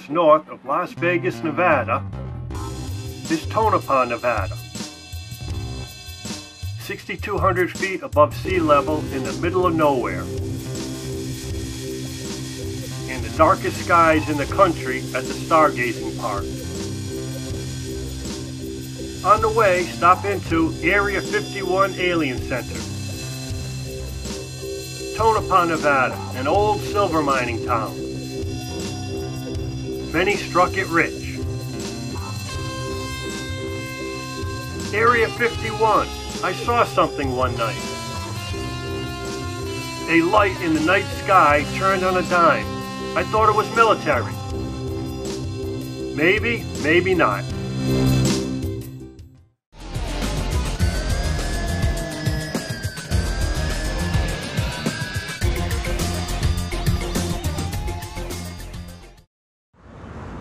Hours north of Las Vegas, Nevada, is Tonopah, Nevada. 6,200 feet above sea level in the middle of nowhere. In the darkest skies in the country at the stargazing park. On the way, stop into Area 51 Alien Center. Tonopah, Nevada, an old silver mining town. Many struck it rich. Area 51, I saw something one night. A light in the night sky turned on a dime. I thought it was military. Maybe, maybe not.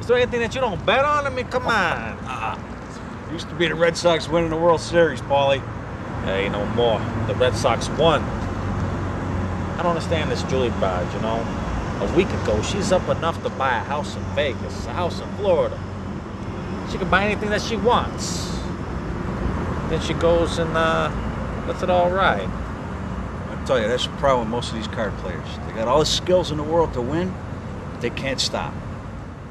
There anything that you don't bet on? I mean, come on. Used to be the Red Sox winning the World Series, Paulie. Hey, no more. The Red Sox won. I don't understand this Julie Barge, you know? A week ago, she's up enough to buy a house in Vegas, a house in Florida. She can buy anything that she wants. Then she goes and uh, lets it all ride. I tell you, that's the problem with most of these card players. They got all the skills in the world to win, but they can't stop.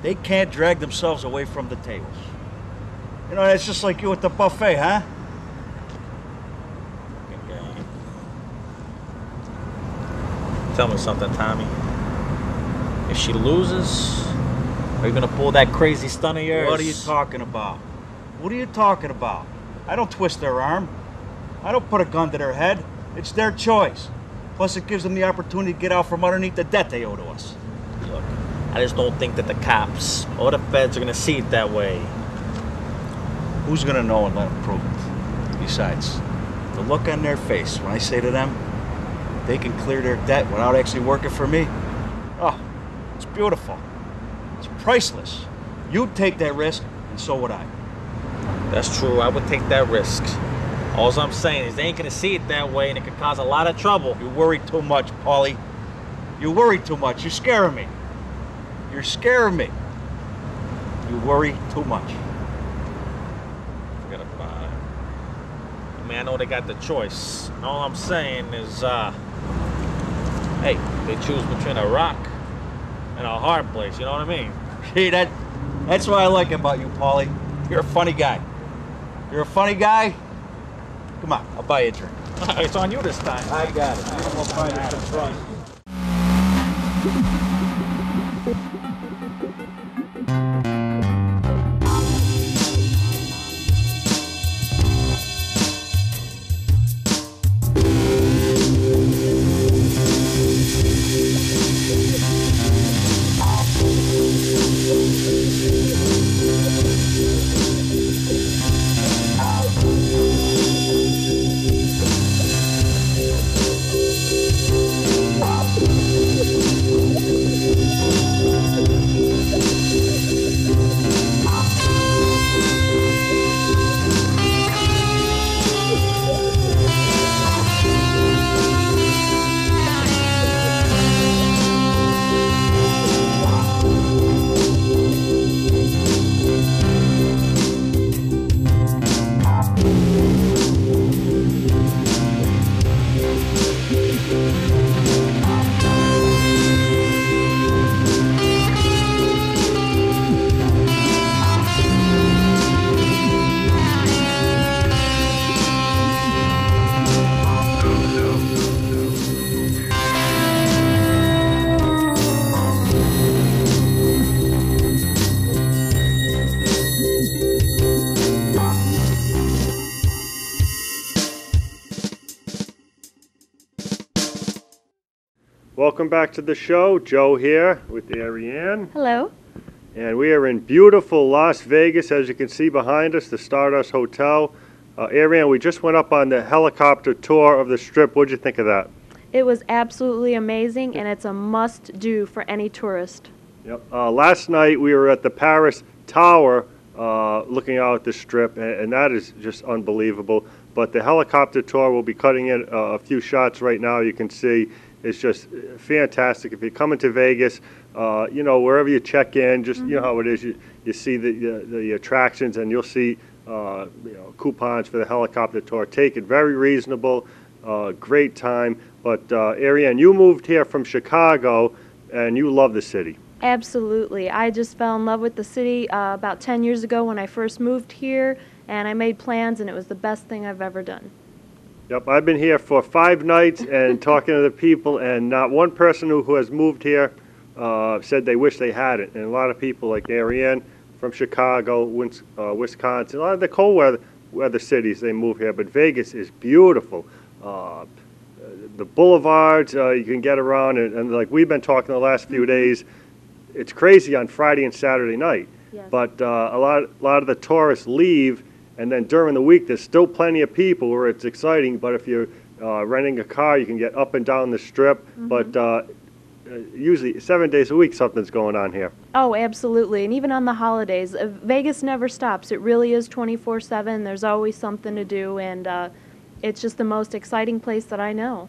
They can't drag themselves away from the tables. You know, it's just like you at the buffet, huh? Tell me something, Tommy. If she loses, are you gonna pull that crazy stunt of yours? What are you talking about? What are you talking about? I don't twist their arm. I don't put a gun to their head. It's their choice. Plus, it gives them the opportunity to get out from underneath the debt they owe to us. I just don't think that the cops or the feds are gonna see it that way. Who's gonna know and let them prove it? Besides, the look on their face when I say to them, they can clear their debt without actually working for me. Oh, it's beautiful. It's priceless. You'd take that risk, and so would I. That's true. I would take that risk. All I'm saying is they ain't gonna see it that way, and it could cause a lot of trouble. You worry too much, Paulie. You worry too much. You're scaring me. You're scaring me. You worry too much. Forget about it. I mean, I know they got the choice. All I'm saying is, uh, hey, they choose between a rock and a hard place. You know what I mean? See, that, that's what I like about you, Paulie. You're a funny guy. You're a funny guy. Come on, I'll buy you a drink. it's on you this time. I got it. We'll Welcome back to the show. Joe here with Ariane. Hello. And we are in beautiful Las Vegas, as you can see behind us, the Stardust Hotel. Uh, Ariane, we just went up on the helicopter tour of the strip. What'd you think of that? It was absolutely amazing, and it's a must do for any tourist. Yep. Uh, last night we were at the Paris Tower uh, looking out at the strip, and, and that is just unbelievable. But the helicopter tour will be cutting in uh, a few shots right now. You can see is just fantastic. If you're coming to Vegas, uh, you know, wherever you check in, just, you know how it is, you, you see the, the- the attractions and you'll see, uh, you know, coupons for the helicopter tour. Take it, very reasonable, uh, great time. But, uh, Ariane, you moved here from Chicago and you love the city. Absolutely. I just fell in love with the city uh, about 10 years ago when I first moved here, and I made plans, and it was the best thing I've ever done. Yep, I've been here for five nights and talking to the people, and not one person who, who has moved here uh, said they wish they had it. And a lot of people, like Ariane from Chicago, Wins- uh, Wisconsin, a lot of the cold weather, weather cities, they move here. But Vegas is beautiful. Uh, the boulevards, uh, you can get around, and, and like we've been talking the last few days, it's crazy on Friday and Saturday night. Yes. But uh, a lot, a lot of the tourists leave, and then during the week, there's still plenty of people where it's exciting. But if you're uh, renting a car, you can get up and down the strip. But uh, uh, usually, seven days a week, something's going on here. Oh, absolutely. And even on the holidays, uh, Vegas never stops. It really is 24 7. There's always something to do, and uh, it's just the most exciting place that I know.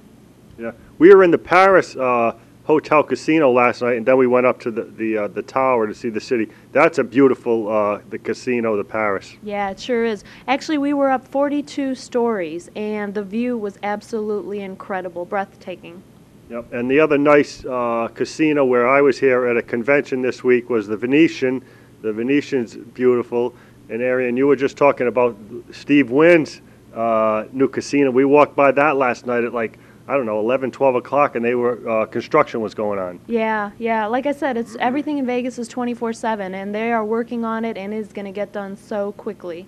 Yeah, we were in the Paris uh, Hotel Casino last night, and then we went up to the the, uh, the tower to see the city. That's a beautiful uh, the casino, the Paris. Yeah, it sure is. Actually, we were up 42 stories, and the view was absolutely incredible, breathtaking. Yep. And the other nice uh, casino where I was here at a convention this week was the Venetian. The Venetian's beautiful. And Ariane, you were just talking about Steve Wynn's uh, new casino. We walked by that last night at like I don't know 11, 12 o'clock, and they were uh, construction was going on. Yeah, yeah. Like I said, it's everything in Vegas is 24/7, and they are working on it, and it's going to get done so quickly.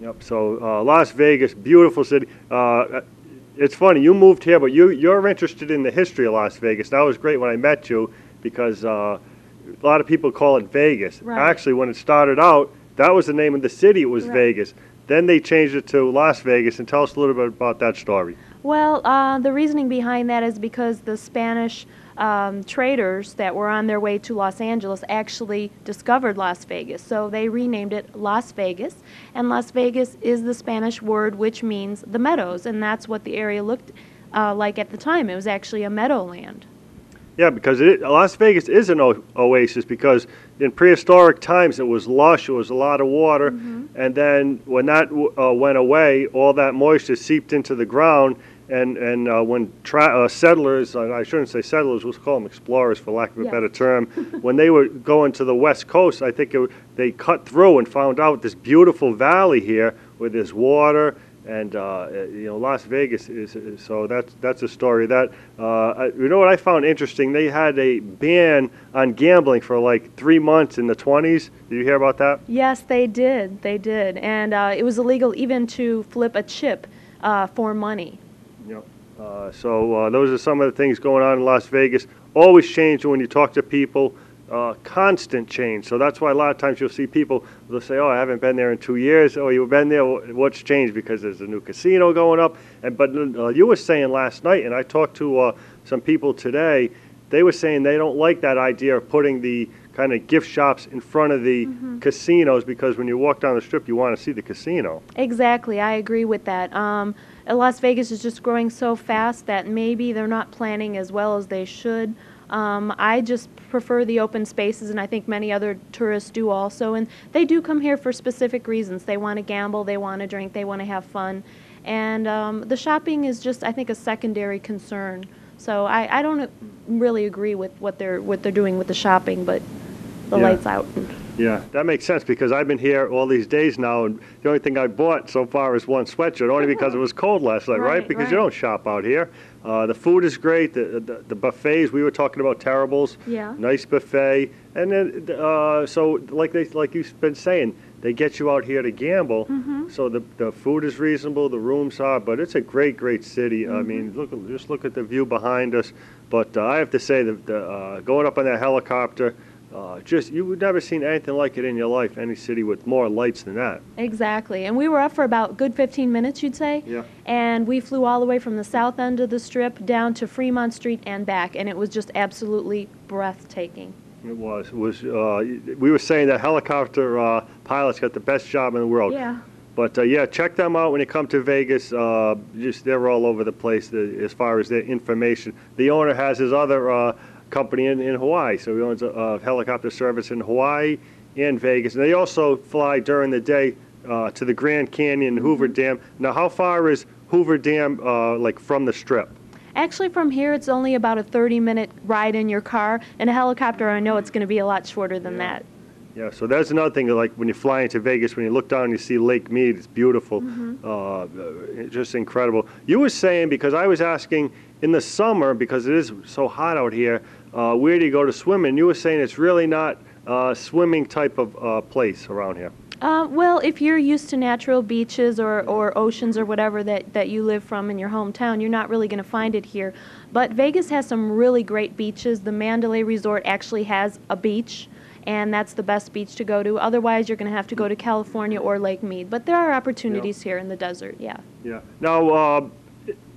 Yep. So uh, Las Vegas, beautiful city. Uh, it's funny you moved here, but you you're interested in the history of Las Vegas. That was great when I met you because uh, a lot of people call it Vegas. Right. Actually, when it started out, that was the name of the city. It was Right. Vegas. Then they changed it to Las Vegas. And tell us a little bit about that story. Well, uh, the reasoning behind that is because the Spanish um, traders that were on their way to Los Angeles actually discovered Las Vegas. So they renamed it Las Vegas. And Las Vegas is the Spanish word which means the meadows. And that's what the area looked uh, like at the time. It was actually a meadowland. Yeah, because it, Las Vegas is an o- oasis because in prehistoric times it was lush, it was a lot of water, and then when that w- uh, went away, all that moisture seeped into the ground, and and uh, when uh, settlers, I shouldn't say settlers, we'll call them explorers for lack of a Yes. better term, when they were going to the west coast, I think it, they cut through and found out this beautiful valley here where there's water and uh, you know Las Vegas is, is so that's that's a story that uh, I, you know what I found interesting. They had a ban on gambling for like three months in the 20s. Did you hear about that? Yes, they did. They did. And uh, it was illegal even to flip a chip uh, for money. Yep. Uh, so uh, those are some of the things going on in Las Vegas. Always changing when you talk to people. Uh, constant change. So that's why a lot of times you'll see people they'll say, "Oh, I haven't been there in two years." Oh, you've been there. What's changed? Because there's a new casino going up. And but uh, you were saying last night, and I talked to uh, some people today. They were saying they don't like that idea of putting the kind of gift shops in front of the casinos because when you walk down the strip, you want to see the casino. Exactly, I agree with that. Um, Las Vegas is just growing so fast that maybe they're not planning as well as they should. Um, I just prefer the open spaces, and I think many other tourists do also. And they do come here for specific reasons. They want to gamble, they want to drink, they want to have fun. And um, the shopping is just, I think, a secondary concern. So I, I don't really agree with what they're what they're doing with the shopping, but the Yeah. lights out. Yeah, that makes sense because I've been here all these days now, and the only thing I bought so far is one sweatshirt, only because it was cold last night, right? Right, Because you don't shop out here. Uh, the food is great. The, the the buffets we were talking about, Terrible's. Yeah. Nice buffet, and then uh, so like they like you've been saying, they get you out here to gamble. Mm-hmm. So the the food is reasonable, the rooms are, but it's a great great city. I Mm-hmm. mean, look just look at the view behind us. But uh, I have to say that the, uh, going up on that helicopter. Uh, just you would never seen anything like it in your life. Any city with more lights than that. Exactly. And we were up for about good 15 minutes, you'd say. Yeah. And we flew all the way from the south end of the strip down to Fremont Street and back, and it was just absolutely breathtaking. It was. It was. Uh, we were saying that helicopter uh, pilots got the best job in the world. Yeah. But uh, yeah, check them out when you come to Vegas. Uh, just they're all over the place the, as far as their information. The owner has his other uh, company in, in Hawaii, so he owns a, a helicopter service in Hawaii and Vegas. And they also fly during the day uh, to the Grand Canyon, Hoover Dam. Now, how far is Hoover Dam uh, like from the Strip? Actually, from here, it's only about a 30-minute ride in your car. In a helicopter, I know it's going to be a lot shorter than Yeah. that. Yeah, so that's another thing. Like when you fly into Vegas, when you look down and you see Lake Mead, it's beautiful, Mhm. uh, it's just incredible. You were saying because I was asking in the summer because it is so hot out here, uh, where do you go to swim? And you were saying it's really not a swimming type of uh, place around here. Uh, well, if you're used to natural beaches or, or oceans or whatever that, that you live from in your hometown, you're not really going to find it here. But Vegas has some really great beaches. The Mandalay Resort actually has a beach, and that's the best beach to go to. Otherwise, you're going to have to go to California or Lake Mead. But there are opportunities here in the desert, yeah. Yeah. Now, uh,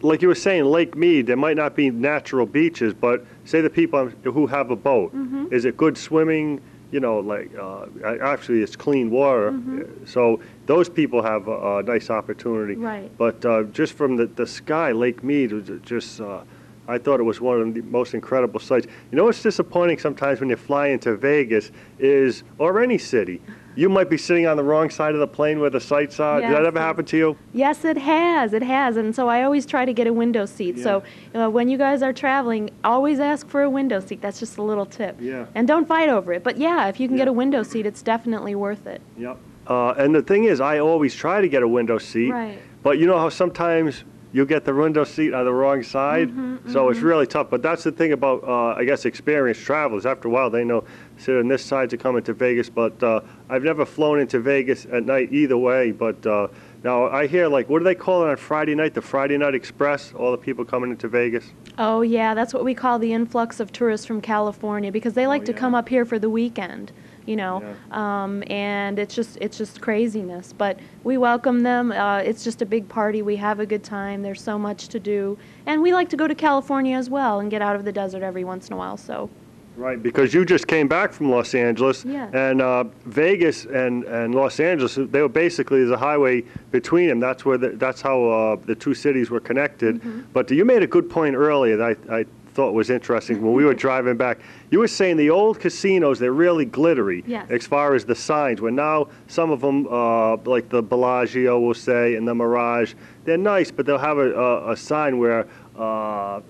like you were saying, Lake Mead, there might not be natural beaches, but say the people who have a boat, Mm-hmm. is it good swimming? You know, like uh, actually, it's clean water, Mm-hmm. so those people have a, a nice opportunity. Right. But uh, just from the, the sky, Lake Mead was just. Uh, I thought it was one of the most incredible sights. You know what's disappointing sometimes when you fly into Vegas is, or any city, you might be sitting on the wrong side of the plane where the sights are. Did that ever happen to you? Yes, it has. It has. And so I always try to get a window seat. So uh, when you guys are traveling, always ask for a window seat. That's just a little tip. Yeah. And don't fight over it. But yeah, if you can get a window seat, it's definitely worth it. Yep. Uh, and the thing is, I always try to get a window seat. Right. But you know how sometimes you get the window seat on the wrong side? Mm-hmm, so it's really tough. But that's the thing about, uh, I guess, experienced travelers. After a while, they know sit on this side to come into Vegas. But uh, I've never flown into Vegas at night either way. But uh, now I hear, like, what do they call it on Friday night? The Friday Night Express? All the people coming into Vegas? Oh, yeah, that's what we call the influx of tourists from California because they like to Oh, yeah. come up here for the weekend, you know. Yeah. Um, and it's just it's just craziness, but we welcome them. Uh, it's just a big party. We have a good time. There's so much to do, and we like to go to California as well and get out of the desert every once in a while. So Right, because you just came back from Los Angeles, Yeah. and uh, Vegas and, and Los Angeles, they were basically there's a highway between them. That's where the, that's how uh, the two cities were connected. Mm-hmm. But you made a good point earlier that I, I thought was interesting when we were driving back. You were saying the old casinos they're really glittery Yes. as far as the signs. Where now some of them, uh, like the Bellagio, will say, and the Mirage, they're nice, but they'll have a, a, a sign where uh,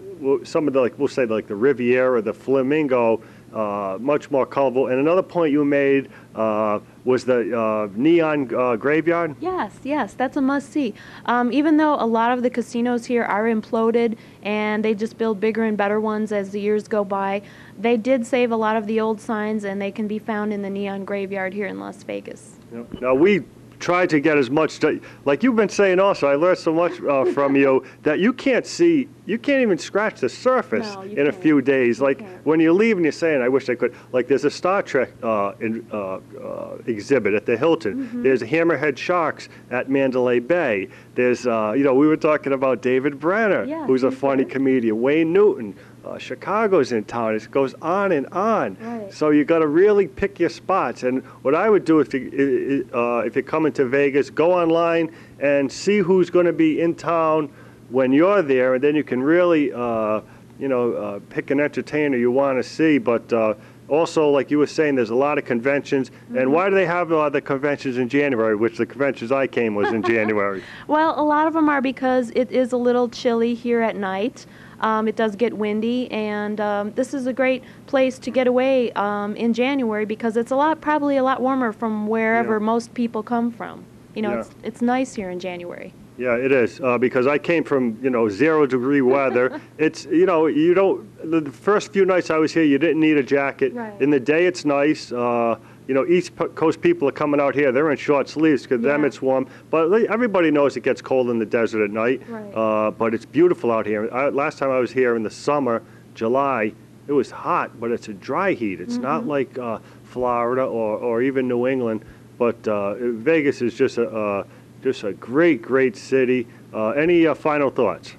some of the like we'll say like the Riviera, or the Flamingo, uh, much more colorful. And another point you made uh, was the uh, neon uh, graveyard. Yes, yes, that's a must see. Um, even though a lot of the casinos here are imploded and they just build bigger and better ones as the years go by, they did save a lot of the old signs and they can be found in the neon graveyard here in Las Vegas. Yep. Now we tried to get as much, to, like you've been saying also. I learned so much uh, from you that you can't see, you can't even scratch the surface No, in a can't. few days. You Like can't. when you leave and you're saying, "I wish I could." Like there's a Star Trek uh, in, uh, uh, exhibit at the Hilton. Mm-hmm. There's Hammerhead Sharks at Mandalay Bay. There's, uh, you know, we were talking about David Brenner, Yeah, who's a funny comedian. Wayne Newton. Uh, Chicago's in town. It goes on and on. Right. So you got to really pick your spots. And what I would do if you uh, if you're coming to Vegas, go online and see who's going to be in town when you're there, and then you can really, uh, you know, uh, pick an entertainer you want to see. But uh, also, like you were saying, there's a lot of conventions. And why do they have uh, the conventions in January? Which the conventions I came was in January. Well, a lot of them are because it is a little chilly here at night. Um, it does get windy, and um, this is a great place to get away um, in January because it's a lot, probably a lot warmer from wherever Yeah. most people come from. You know, Yeah. it's it's nice here in January. Yeah, it is uh, because I came from you know zero degree weather. it's you know you don't the first few nights I was here you didn't need a jacket. Right. In the day it's nice. Uh, you know East Coast people are coming out here. They're in short sleeves because them it's warm. But everybody knows it gets cold in the desert at night. Right. Uh, but it's beautiful out here. I, last time I was here in the summer, July, it was hot, but it's a dry heat. It's not Mm-hmm. like uh, Florida or, or even New England. But uh, Vegas is just a uh, just a great, great city. Uh, any uh, final thoughts?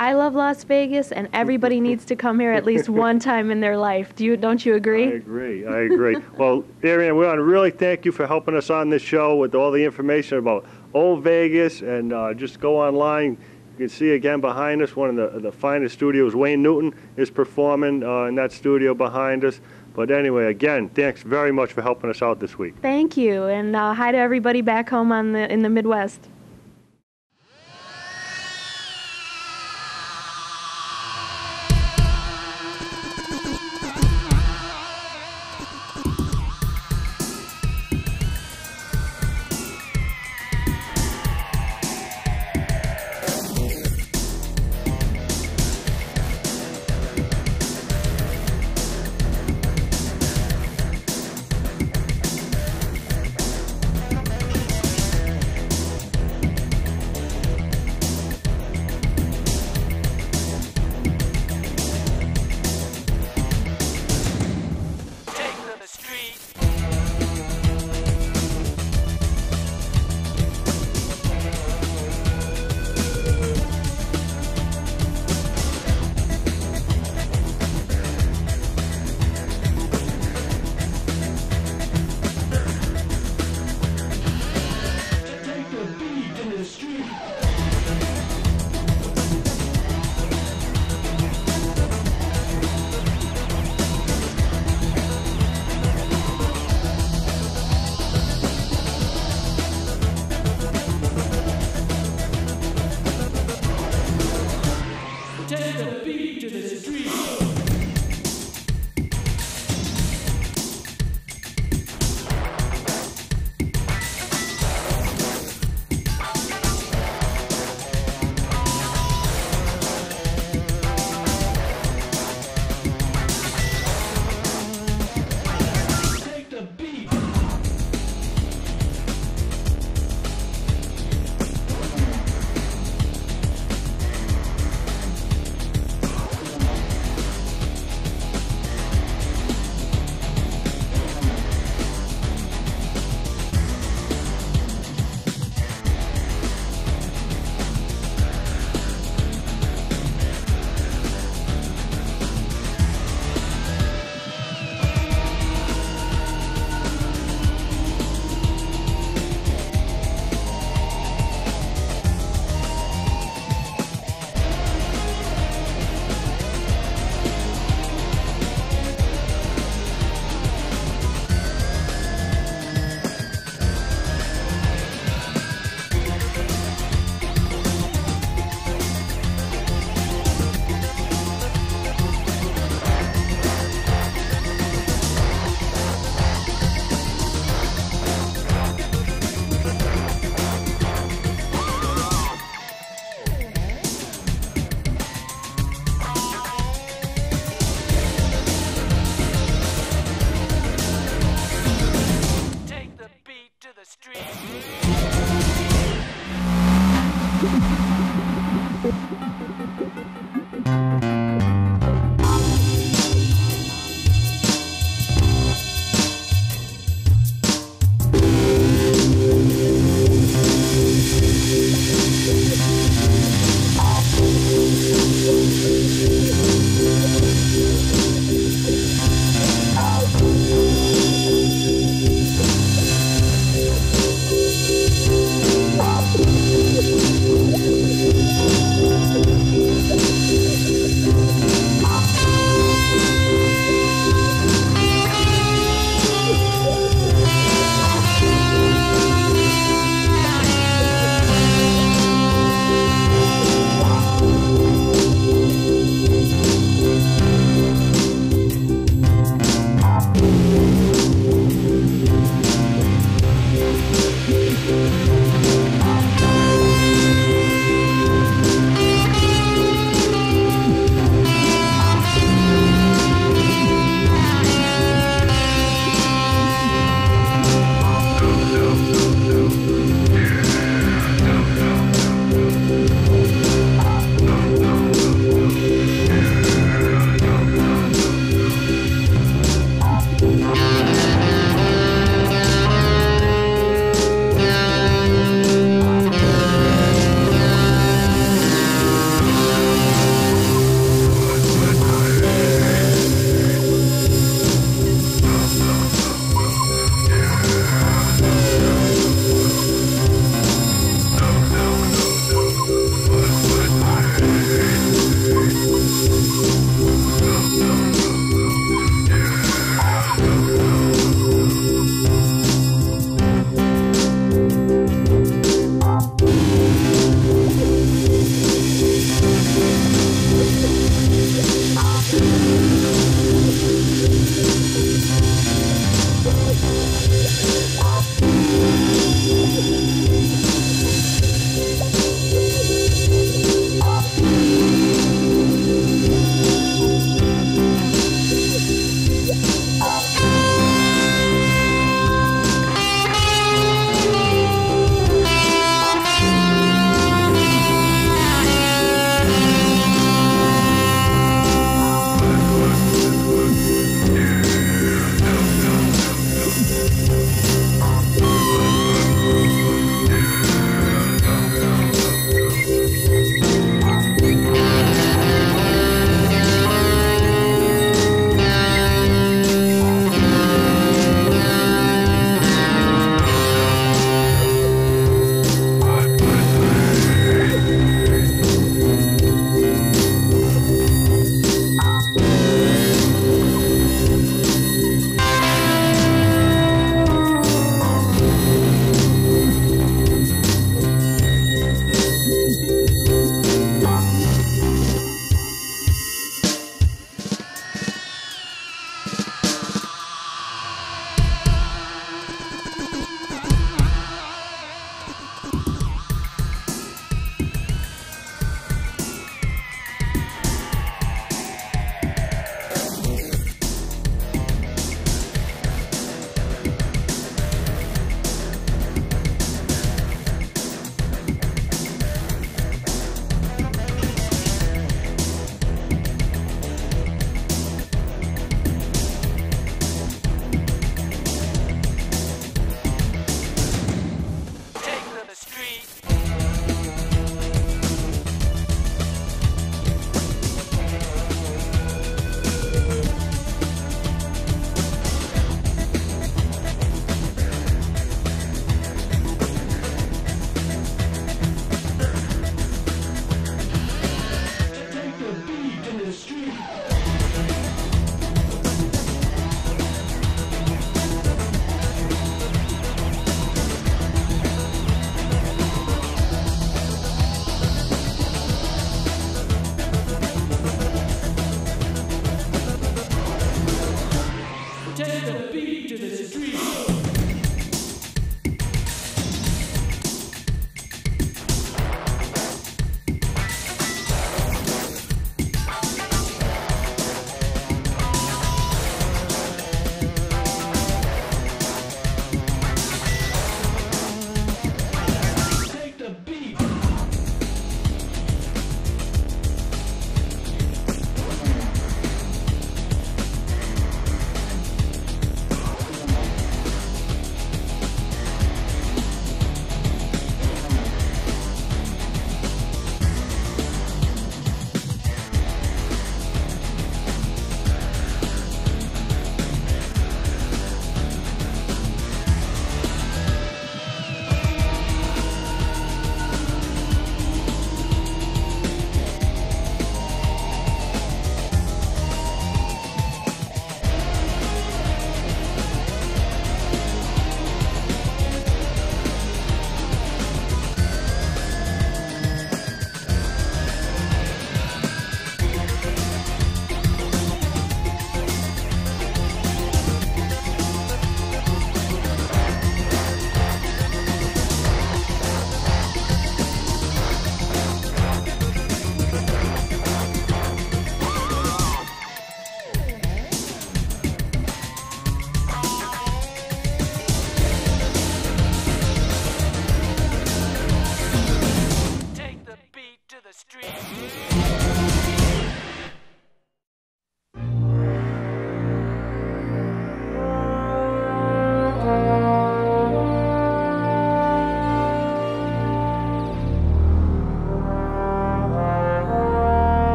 I love Las Vegas, and everybody needs to come here at least one time in their life. Do you? Don't you agree? I agree? I agree. well, Ariane, we want to really thank you for helping us on this show with all the information about Old Vegas, and uh, just go online. You can see again behind us, one of the, the finest studios. Wayne Newton is performing uh, in that studio behind us. But anyway, again, thanks very much for helping us out this week. Thank you, and uh, hi to everybody back home on the in the Midwest.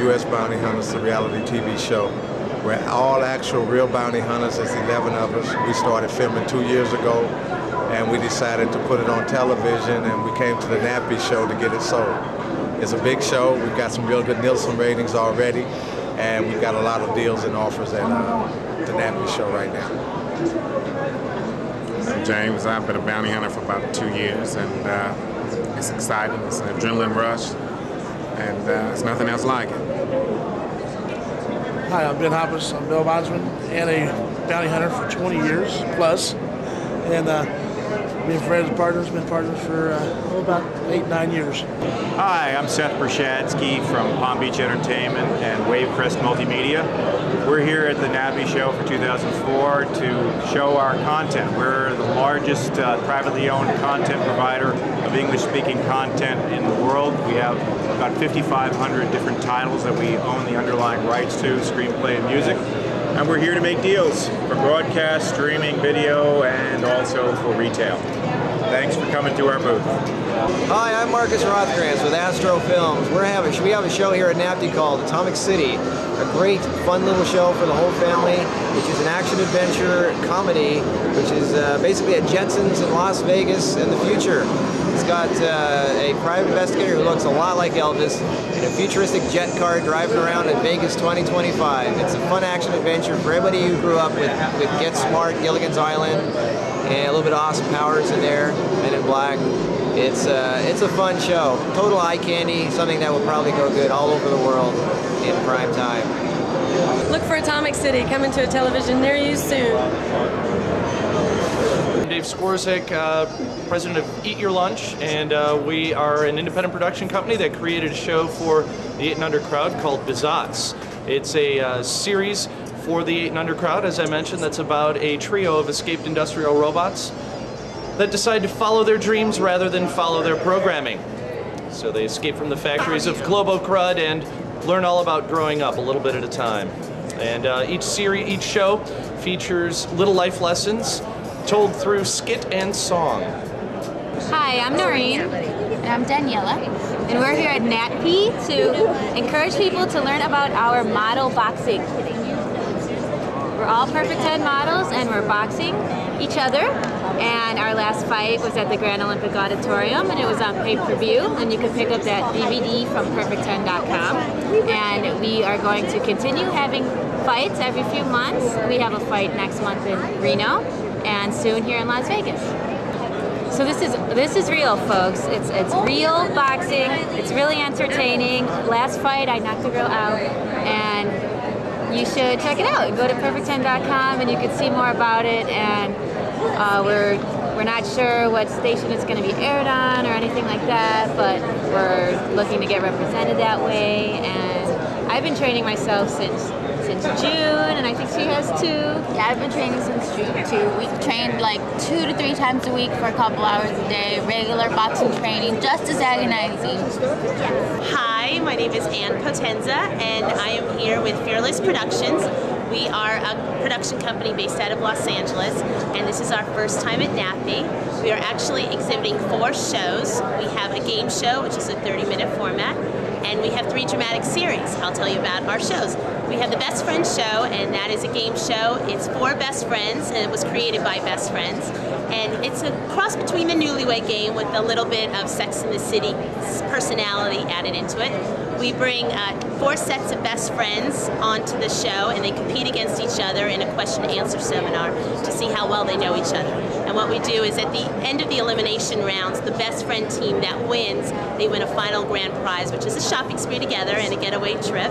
U.S. Bounty Hunters, the reality TV show. We're all actual real bounty hunters. There's 11 of us. We started filming two years ago, and we decided to put it on television, and we came to the NATPE show to get it sold. It's a big show. We've got some real good Nielsen ratings already, and we've got a lot of deals and offers at uh, the NATPE show right now. James. I've been a bounty hunter for about two years, and uh, it's exciting. It's an adrenaline rush, and uh, there's nothing else like it. Hi, I'm Ben Hoppus. I'm Bill Bondsman and a bounty hunter for 20 years plus. And uh, being friends and partners, been partners for uh, oh, about eight, nine years. Hi, I'm Seth Brashadsky from Palm Beach Entertainment and Wavecrest Multimedia. We're here at the NATPE show for 2004 to show our content. We're the largest uh, privately owned content provider of English-speaking content in the world. We have about 5,500 different titles that we own the underlying rights to, screenplay and music. And we're here to make deals for broadcast, streaming, video, and also for retail. Thanks for coming to our booth. Hi, I'm Marcus Rothkrantz with Astro Films. We're having we have a show here at NATPE called Atomic City, a great, fun little show for the whole family, which is an action adventure comedy, which is uh, basically a Jetsons in Las Vegas in the future. It's got uh, a private investigator who looks a lot like Elvis in a futuristic jet car driving around in Vegas 2025. It's a fun action adventure for everybody who grew up with, with Get Smart, Gilligan's Island, and a little bit of Austin Powers in there, Men in Black. It's uh, it's a fun show. Total eye candy, something that will probably go good all over the world in prime time. Look for Atomic City coming to a television near you soon. Dave Skorzek, uh, president of Eat Your Lunch, and uh, we are an independent production company that created a show for the 8 and Under crowd called Bizats. It's a uh, series for the 8 and Under crowd, as I mentioned, that's about a trio of escaped industrial robots that decide to follow their dreams rather than follow their programming. So they escape from the factories of Globo Crud and learn all about growing up a little bit at a time. And uh, each series, each show features little life lessons told through skit and song. Hi, I'm Noreen. And I'm Daniela. And we're here at NATPE to encourage people to learn about our model boxing. We're all Perfect 10 models and we're boxing each other. And our last fight was at the Grand Olympic Auditorium and it was on pay-per-view. And you can pick up that DVD from perfect10.com. And we are going to continue having fights every few months. We have a fight next month in Reno and soon here in Las Vegas. So this is this is real, folks. It's it's real boxing. It's really entertaining. Last fight, I knocked a girl out, and you should check it out. Go to perfect10.com and you can see more about it. And uh, we're we're not sure what station it's going to be aired on or anything like that, but we're looking to get represented that way. And I've been training myself since since June, and I think she has two. Yeah, I've been training since June too. We trained like two to three times a week for a couple hours a day. Regular boxing training, just as agonizing. Hi, my name is Ann Potenza, and I am here with Fearless Productions. We are a production company based out of Los Angeles, and this is our first time at NATPE. We are actually exhibiting four shows. We have a game show, which is a 30-minute format, and we have three dramatic series. I'll tell you about our shows. We have the Best Friends show, and that is a game show. It's for best friends, and it was created by best friends. And it's a cross between the Newlywed Game with a little bit of Sex in the City personality added into it. We bring uh, four sets of best friends onto the show, and they compete against each other in a question and answer seminar to see how well they know each other. And what we do is at the end of the elimination rounds, the best friend team that wins, they win a final grand prize, which is a shopping spree together and a getaway trip.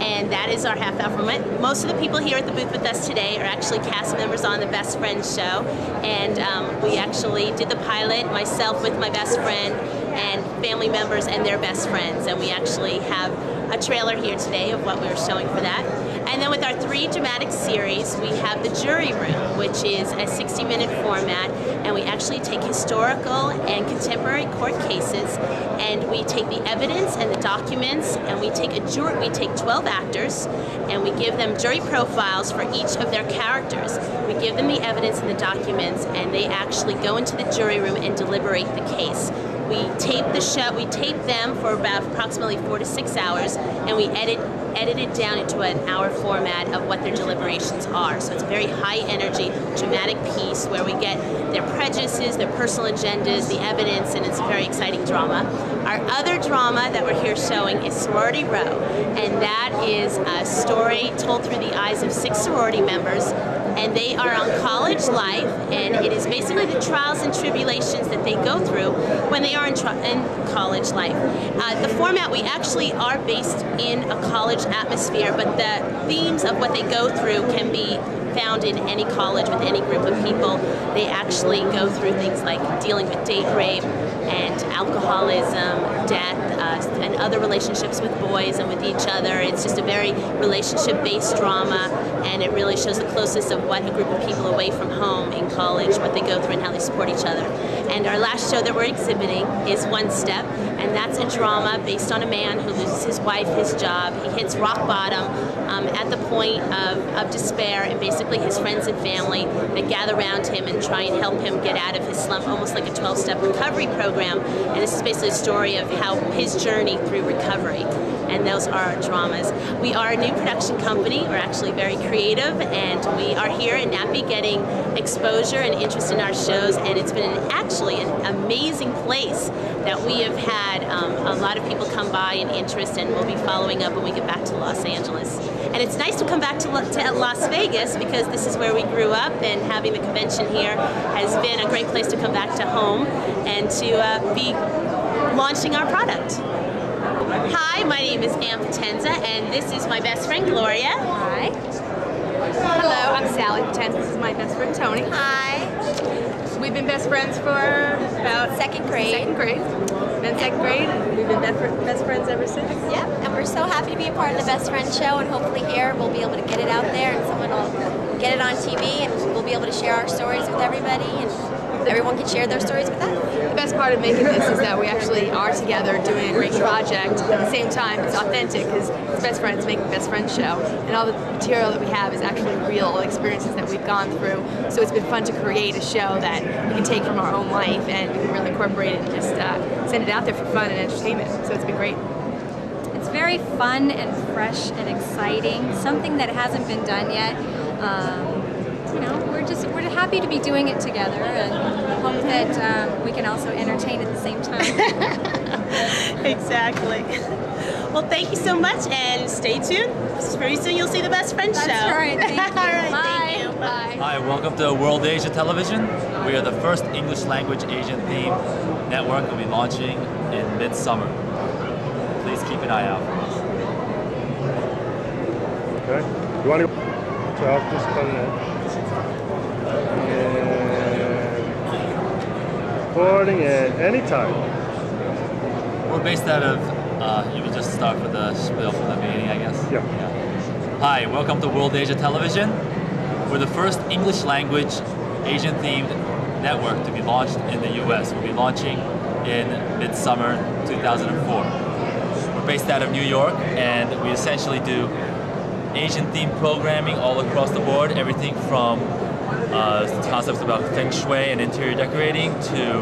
And that is our half hour. Most of the people here at the booth with us today are actually cast members on the Best Friends show. And um, we actually did the pilot, myself with my best friend, and family members and their best friends. And we actually have a trailer here today of what we were showing for that. And then with our three dramatic series, we have the jury room, which is a 60 minute format, and we actually take historical and contemporary court cases, and we take the evidence and the documents, and we take a jury, we take 12 actors, and we give them jury profiles for each of their characters. We give them the evidence and the documents, and they actually go into the jury room and deliberate the case. We tape the show, we tape them for about approximately four to six hours, and we edit edit it down into an hour format of what their deliberations are. So it's a very high energy, dramatic piece where we get their prejudices, their personal agendas, the evidence, and it's very exciting drama. Our other drama that we're here showing is Sorority Row, and that is a story told through the eyes of six sorority members and they are on college life, and it is basically the trials and tribulations that they go through when they are in, in college life. Uh, the format we actually are based in a college atmosphere, but the themes of what they go through can be found in any college with any group of people. They actually go through things like dealing with date rape and alcoholism, death, uh, and other relationships with boys and with each other. It's just a very relationship-based drama, and it really shows the closeness of what a group of people away from home in college, what they go through and how they support each other. And our last show that we're exhibiting is One Step, and that's a drama based on a man who loses his wife, his job. He hits rock bottom um, at the point of, of despair, and basically his friends and family that gather around him and try and help him get out of his slump, almost like a 12-step recovery program. And this is basically a story of how his journey through recovery. And those are our dramas. We are a new production company. We're actually very creative, and we are here in NATPE getting exposure and interest in our shows. And it's been an, actually an amazing place that we have had um, a lot of people come by and interest, and we'll be following up when we get back to Los Angeles. And it's nice to come back to, to Las Vegas because this is where we grew up, and having the convention here has been a great place to come back to home and to uh, be launching our product. Hi, my name is Ann Potenza, and this is my best friend Gloria. Hi. Hello, I'm Sally Potenza. This is my best friend Tony. Hi. We've been best friends for about second grade. Second grade. Been second grade, and we've been best, best friends ever since. Yep, and we're so happy to be a part of the Best Friend Show, and hopefully here we'll be able to get it out there, and someone will get it on TV, and we'll be able to share our stories with everybody, and everyone can share their stories with us. The best part of making this is that we actually are together doing a great project. At the same time, it's authentic because it's best friends making best friends show, and all the material that we have is actually real experiences that we've gone through. So it's been fun to create a show that we can take from our own life and we can really incorporate it and just uh, send it out there for fun and entertainment. So it's been great. It's very fun and fresh and exciting, something that hasn't been done yet. Um, you know, we're just we're happy to be doing it together and hope that um, we can also entertain at the same time. exactly. Well, thank you so much, and stay tuned. Very soon you'll see the Best Friend That's Show. right, thank you. All right, thank you. Bye. Hi, welcome to World Asia Television. We are the first English language Asian themed network. We'll be launching in midsummer. Please keep an eye out for us. Okay. You want to? So I'll just put it in. And recording at any time. We're based out of, uh, you can just start with the spiel from the beginning, I guess. Yeah. Hi, welcome to World Asia Television. We're the first English language Asian themed network to be launched in the US. We'll be launching in midsummer 2004. We're based out of New York and we essentially do Asian themed programming all across the board, everything from concepts about feng shui and interior decorating to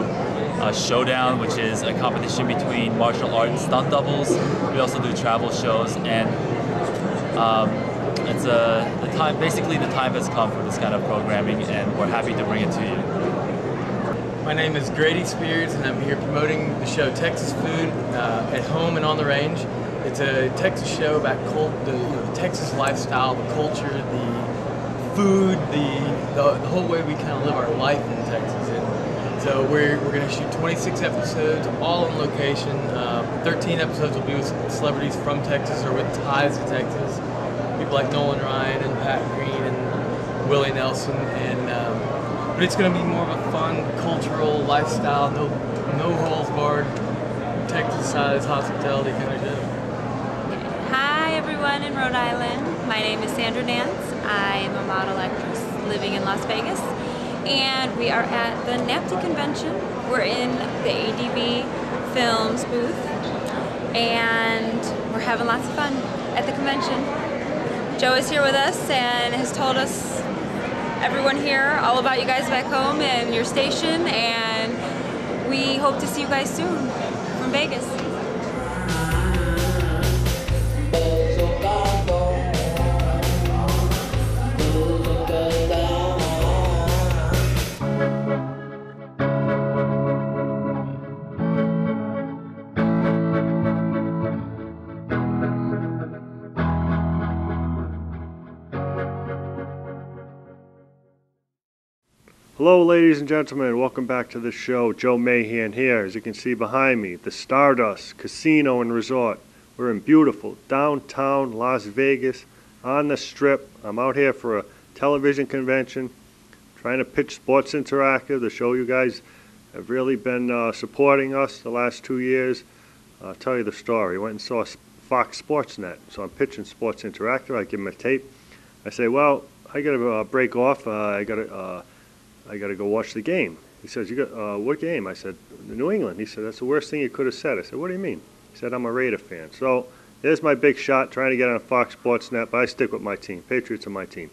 uh, Showdown, which is a competition between martial art and stunt doubles. We also do travel shows, and um, it's a the time. Basically, the time has come for this kind of programming, and we're happy to bring it to you. My name is Grady Spears, and I'm here promoting the show Texas Food uh, at home and on the range. It's a Texas show about cult, the, the Texas lifestyle, the culture, the food, the, the, the whole way we kind of live our life in Texas. And so we're, we're going to shoot 26 episodes, all on location. Uh, 13 episodes will be with celebrities from Texas or with ties to Texas. People like Nolan Ryan and Pat Green and Willie Nelson. And um, but it's going to be more of a fun, cultural lifestyle, no no holes barred, Texas-sized hospitality kind of. Hi everyone in Rhode Island. My name is Sandra Nance. I am a model actress living in Las Vegas. And we are at the NATPE convention. We're in the ADV Films booth. And we're having lots of fun at the convention. Joe is here with us and has told us, everyone here, all about you guys back home and your station. And we hope to see you guys soon from Vegas. Hello, ladies and gentlemen. Welcome back to the show. Joe Mahan here. As you can see behind me, the Stardust Casino and Resort. We're in beautiful downtown Las Vegas on the strip. I'm out here for a television convention trying to pitch Sports Interactive, the show you guys have really been uh, supporting us the last two years. I'll tell you the story. Went and saw Fox Sports Net. So I'm pitching Sports Interactive. I give him a tape. I say, well, I got to uh, break off. Uh, I got to. I got to go watch the game. He says, you got, uh, what game? I said, New England. He said, that's the worst thing you could have said. I said, what do you mean? He said, I'm a Raider fan. So there's my big shot trying to get on a Fox Sports Net, but I stick with my team. Patriots are my team.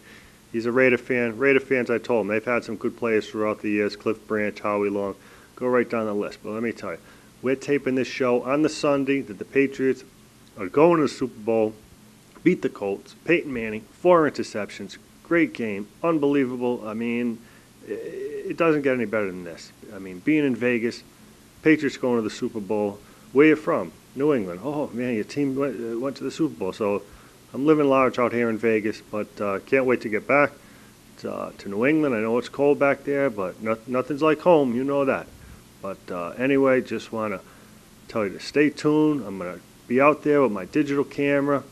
He's a Raider fan. Raider fans, I told him, they've had some good players throughout the years. Cliff Branch, Howie Long. Go right down the list. But let me tell you, we're taping this show on the Sunday that the Patriots are going to the Super Bowl, beat the Colts, Peyton Manning, four interceptions, great game, unbelievable. I mean, it doesn't get any better than this. I mean, being in Vegas, Patriots going to the Super Bowl. Where you from? New England. Oh man, your team went, uh, went to the Super Bowl. So I'm living large out here in Vegas, but uh, can't wait to get back to, uh, to New England. I know it's cold back there, but no, nothing's like home. You know that. But uh, anyway, just want to tell you to stay tuned. I'm gonna be out there with my digital camera,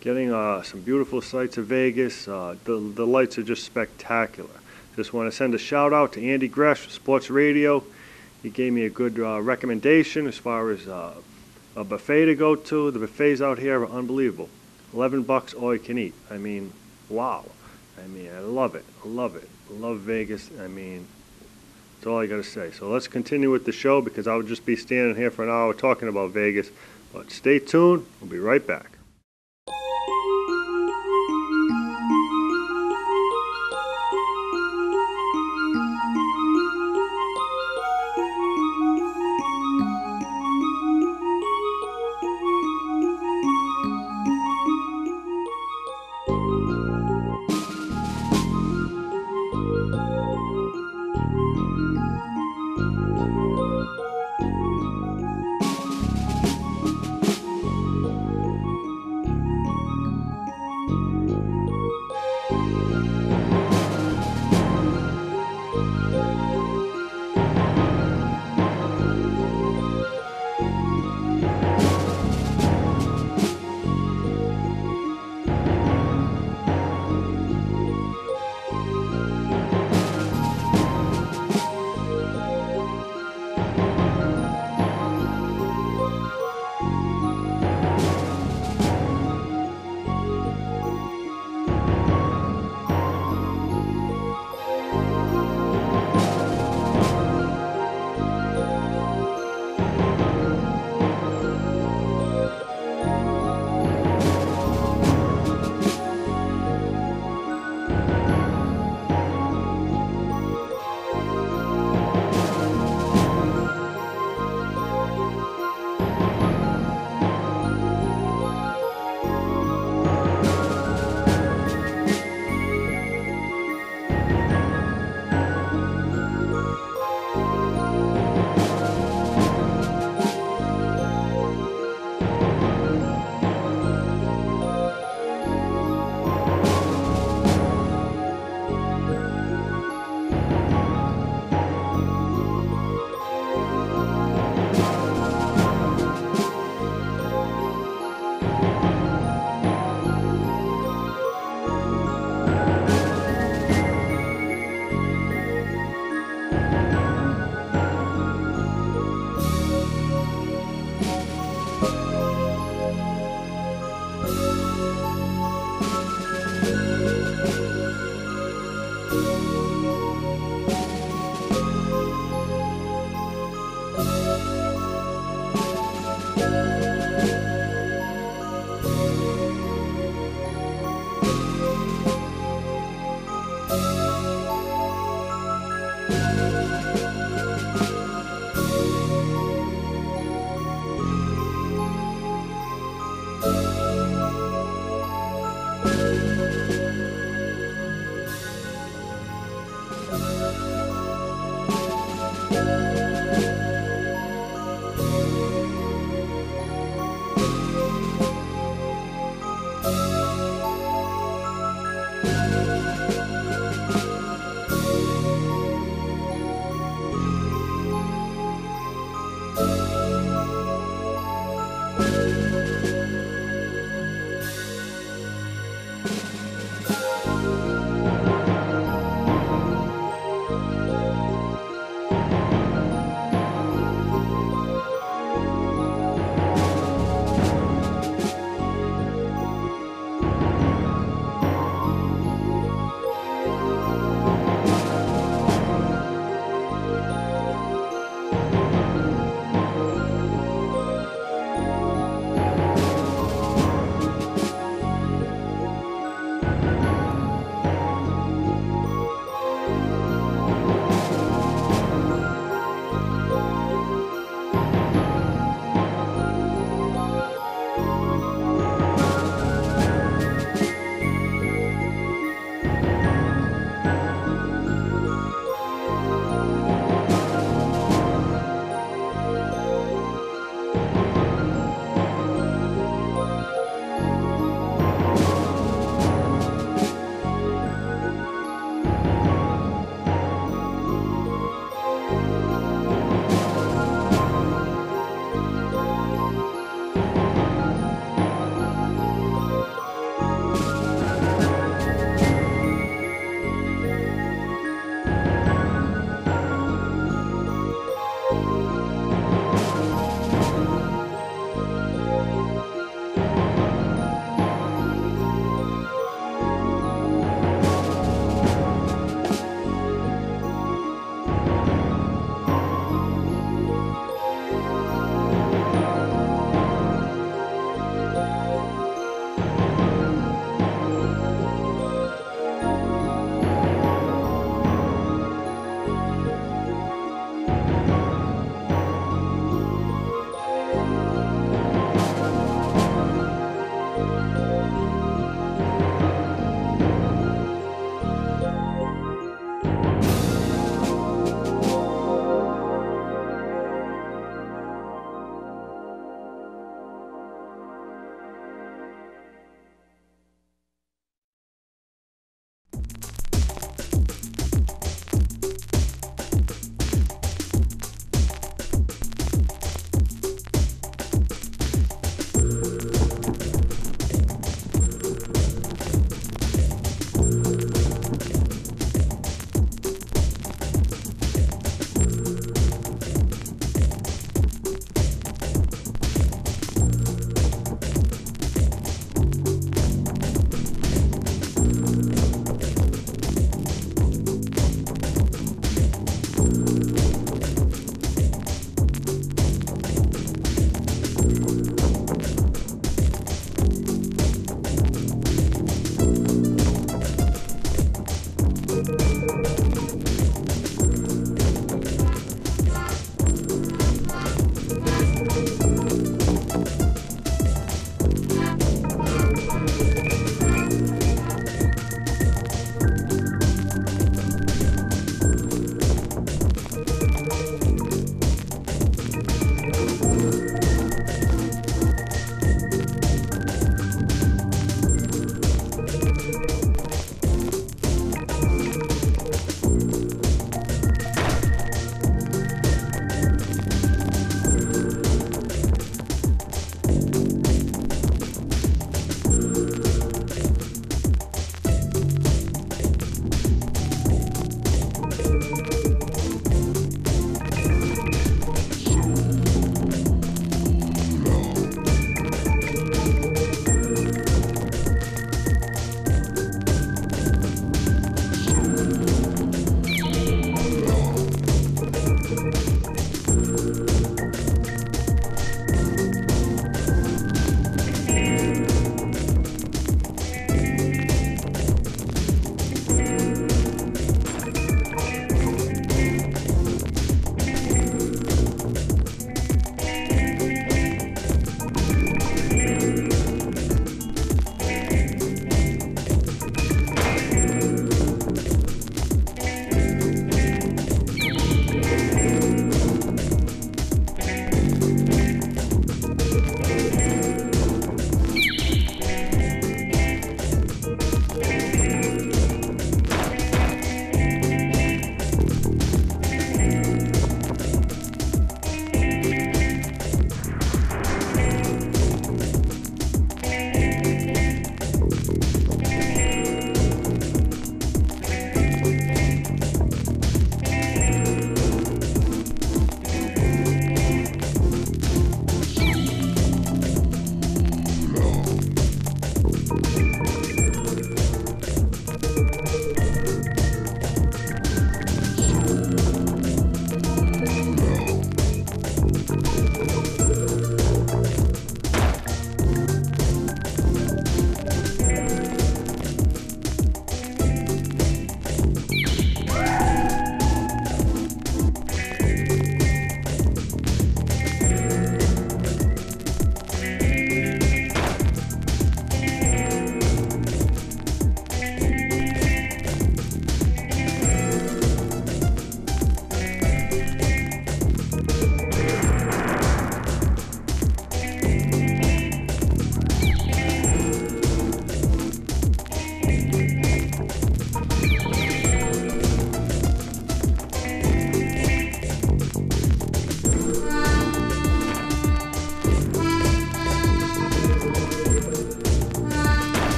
getting uh, some beautiful sights of Vegas. Uh, the the lights are just spectacular. Just want to send a shout out to Andy Gresh, Sports Radio. He gave me a good uh, recommendation as far as uh, a buffet to go to. The buffets out here are unbelievable. 11 bucks all you can eat. I mean, wow. I mean, I love it. I love it. I love Vegas. I mean, that's all I got to say. So let's continue with the show because I would just be standing here for an hour talking about Vegas. But stay tuned. We'll be right back.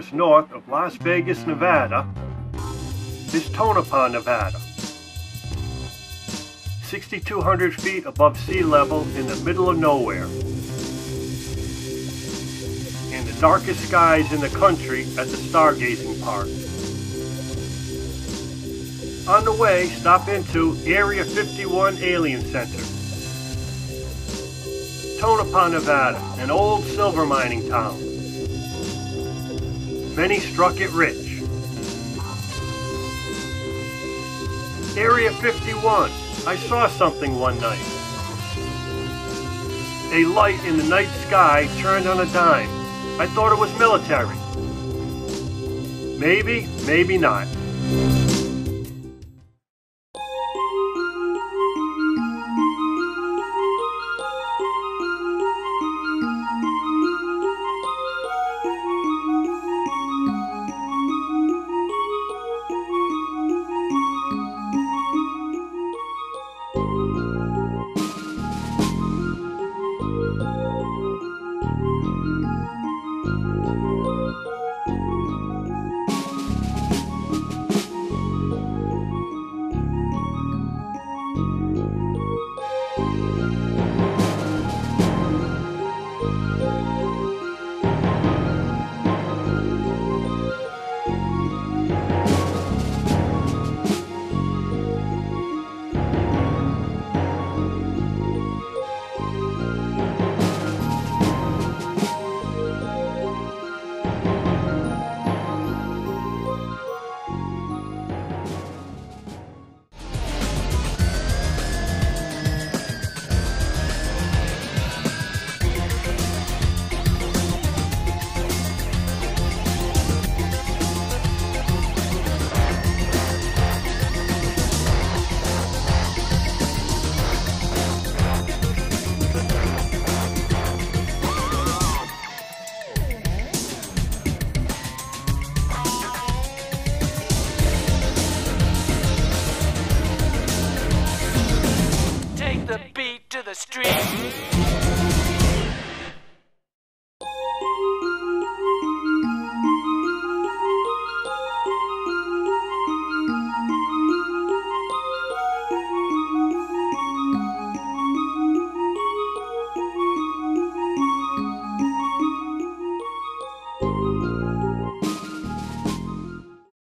Hours north of Las Vegas, Nevada, is Tonopah, Nevada. 6,200 feet above sea level in the middle of nowhere. And the darkest skies in the country at the stargazing park. On the way, stop into Area 51 Alien Center. Tonopah, Nevada, an old silver mining town. Many struck it rich. Area 51. I saw something one night. A light in the night sky turned on a dime. I thought it was military. Maybe, maybe not.